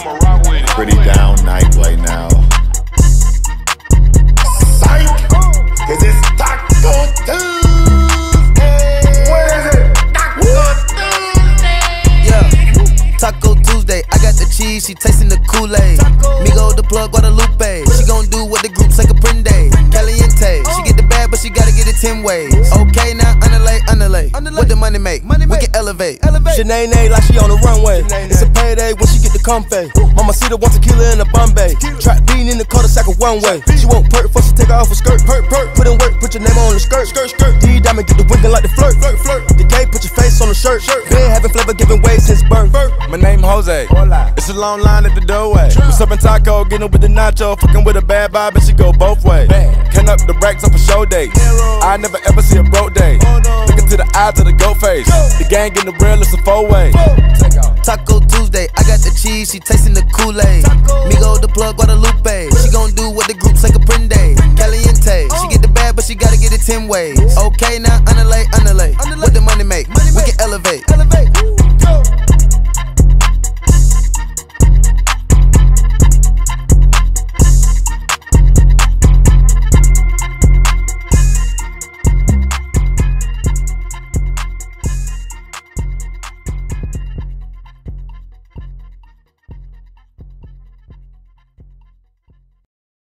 I'ma rock with it. Pretty down night right now. Psych! Cause it's Taco Tuesday! What is it? Taco Tuesday! Yeah. Taco Tuesday, I got the cheese, she tasting the Kool-Aid. Migo the plug, Guadalupe. She gon' do what the group's group say comprende. Caliente, she get the bag, but she gotta get it 10 ways. Okay, now underlay, underlay. What the money make? Money we can elevate. elevate. Shanae like she on the runway. It's a payday when she get the comfy. Mama see the one tequila in the Bombay. Trap bean in the cul-de-sac of one way. She won't perk before she take her off her skirt. Perk, perk. Put in work, put your name on the skirt. Skirt, skirt. D diamond get the winking like the flirt. Flirt, flirt. The gay put your face on the shirt. Shirt. Been having flavor giving way since birth. My name Jose. It's a long line at the doorway. We serving taco, getting with the nacho, fucking with a bad vibe, and she go both ways. Can up the racks up a show days. I never ever see a broke day. Look into the eyes of the goat face. The gang in the real, it's a four way. Taco Tuesday, I got the cheese, she tasting the Kool-Aid. Migo the plug, Guadalupe. She gon' do what the group say comprende. Caliente, she get the bag, but she gotta get it 10 ways. Okay, now